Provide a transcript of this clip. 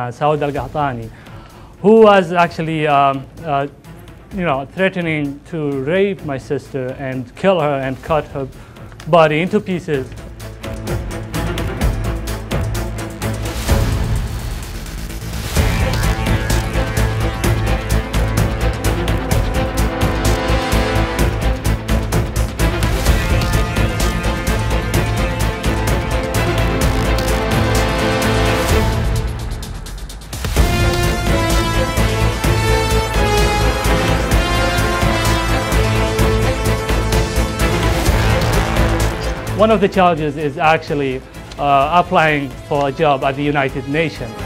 uh, Saud al-Qahtani, who was actually, um, uh, you know, threatening to rape my sister and kill her and cut her body into pieces. One of the challenges is actually uh, applying for a job at the United Nations.